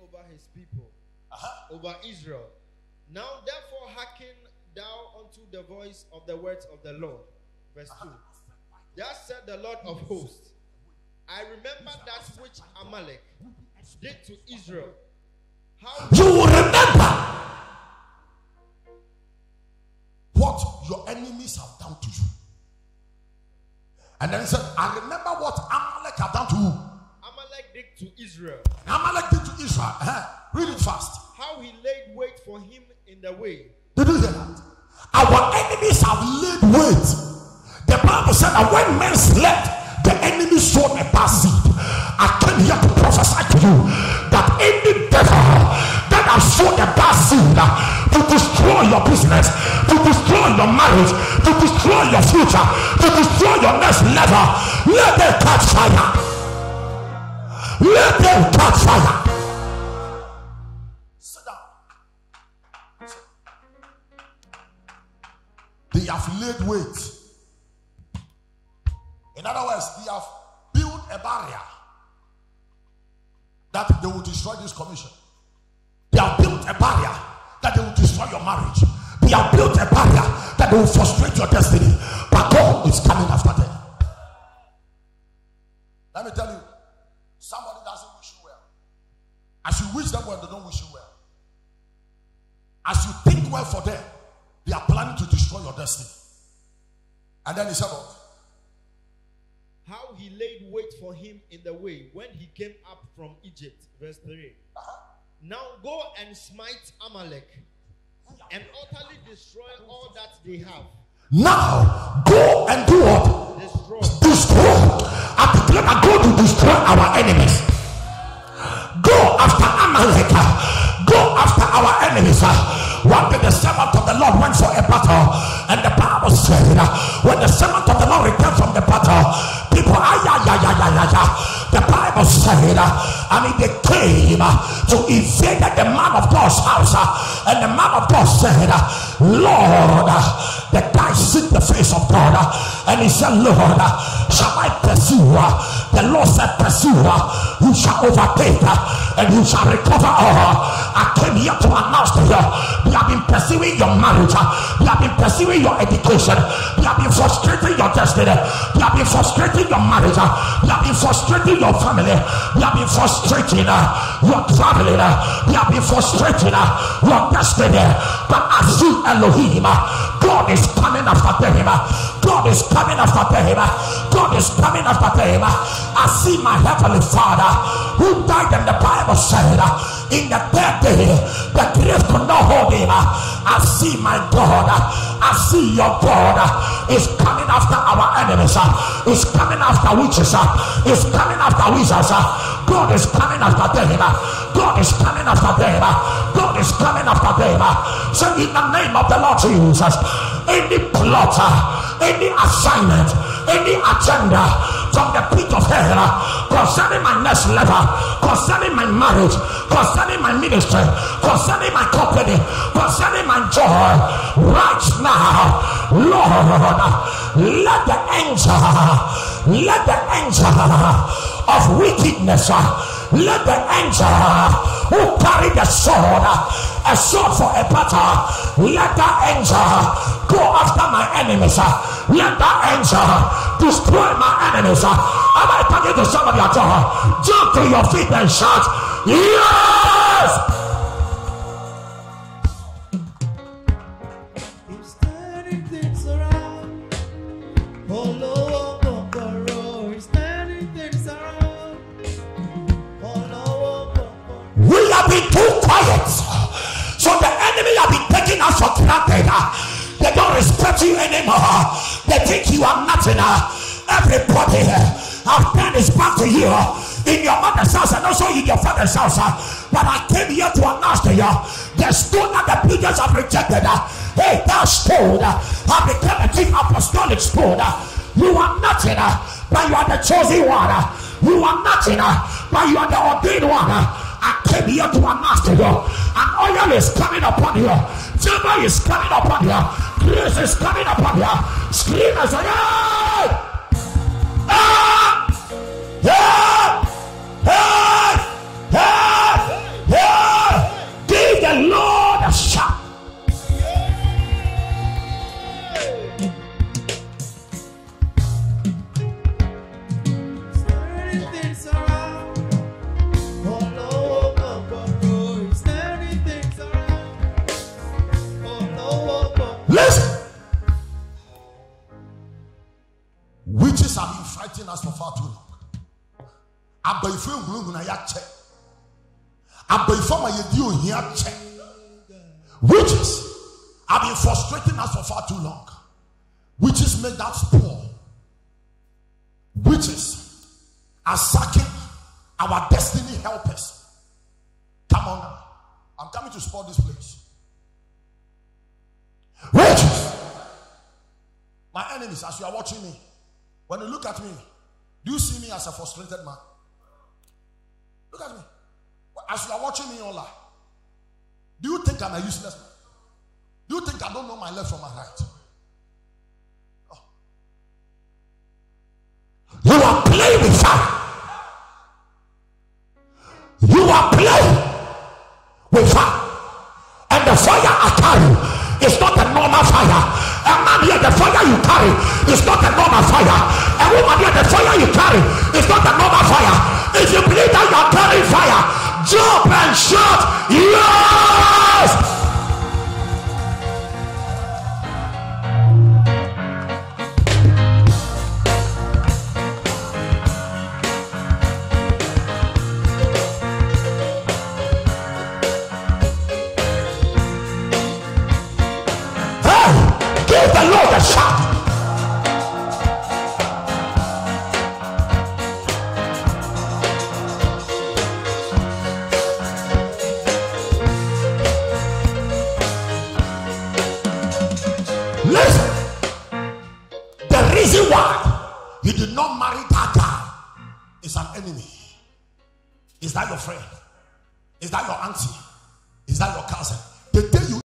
over his people, Uh-huh. over Israel. Now therefore hearken thou unto the voice of the words of the Lord. Verse 2. Thus said the Lord of hosts, I remember that which Amalek did to Israel. How You will remember what your enemies have done to you. And then he said, I remember what Amalek have done to you. To Israel. Amalek did to Israel. Uh-huh. Read it fast. How he laid wait for him in the way. Did you hear that? Our enemies have laid wait. The Bible said that when men slept, the enemy sowed a seed. I came here to prophesy to you that any devil that has sown a bad seed uh, to destroy your business, to destroy your marriage, to destroy your future, to destroy your next level, let them catch fire. Let them catch fire. Sit down. They have laid wait. In other words, they have built a barrier that they will destroy this commission. They have built a barrier that they will destroy your marriage. They have built a barrier that they will frustrate your destiny. Your destiny. And then he said? How he laid wait for him in the way when he came up from Egypt. Verse 3. Uh-huh. Now go and smite Amalek and utterly destroy all that they have. Now go and do what? Destroy. Destroy. I declare go to destroy our enemies. Go after Amalek. Go after our enemies. One day the servant of the Lord went for a battle, and the Bible said, when the servant of the Lord returned from the battle, people, ay, ay, ay, ay, ay, ay, the Bible said, I mean, they came to invade the man of God's house, and the man of God said, Lord, the guy seek the face of God, and he said, Lord, shall I pursue? her? The Lord said, Pursue, her. you shall overtake, her and you shall recover all. I came here to announce to you, we have been pursuing your marriage, we have been pursuing your education, we have been frustrating your destiny, we have been frustrating your marriage, we have been frustrating your family, we have been frustrating uh, your traveling, uh, they have been frustrating uh, your destiny. But as you Elohim, uh, God is coming after uh, God is coming after uh, God is coming after uh. I see my heavenly Father who died, and the Bible said, uh, in the third day, the grave could not hold him. uh. I see my God, uh, I see your God uh, is coming after our enemies, uh, is coming after witches, uh, is coming after wizards. God is coming after them. God is coming after them. God is coming after them. So, in the name of the Lord Jesus, any plotter, any assignment, any agenda from the pit of hell concerning my next level, concerning my marriage, concerning my ministry, concerning my company, concerning my joy, right now, Lord, let the angel, let the angel of wickedness, uh, let the angel who carried the sword, uh, a sword for a battle, let that angel go after my enemies. uh, Let that angel destroy my enemies. uh. Am I talking to somebody at all? Jump to your feet and shout, Yes! Been too quiet. So the enemy have been taking us for granted. They don't respect you anymore. They think you are nothing. Everybody have turned his back to you in your mother's house and also in your father's house. But I came here to announce to you the stone that the builders have rejected. Hey, that stone have become a chief apostolic stone. You are nothing, but you are the chosen one. You are nothing, but you are the ordained one. I came here to announce to you. An oil is coming upon you. Favor is coming upon you. Grace is coming upon you. Scream and say, hey! Abayifo ehunahuna yɛakyɛ. Abayifo ma yɛdi ohia kyɛ. Witches have been frustrating us for far too long. Witches make that poor. Witches are sucking our destiny helpers. Come on now. I'm coming to spoil this place. Witches. My enemies, as you are watching me, when you look at me, do you see me as a frustrated man? Look at me. As you are watching me online, do you think I'm a useless man? Do you think I don't know my left from my right? Oh. You are playing with fire. You are playing with fire. And the fire I carry is not a normal fire. A man here, the fire you carry is not a normal fire. A woman here, the fire you carry is not a normal fire. If you believe that you are carrying fire, jump and shout, Yes! Hey, give the Lord a shout. Listen, the reason why you did not marry that guy is an enemy. Is that your friend? Is that your auntie? Is that your cousin? The day you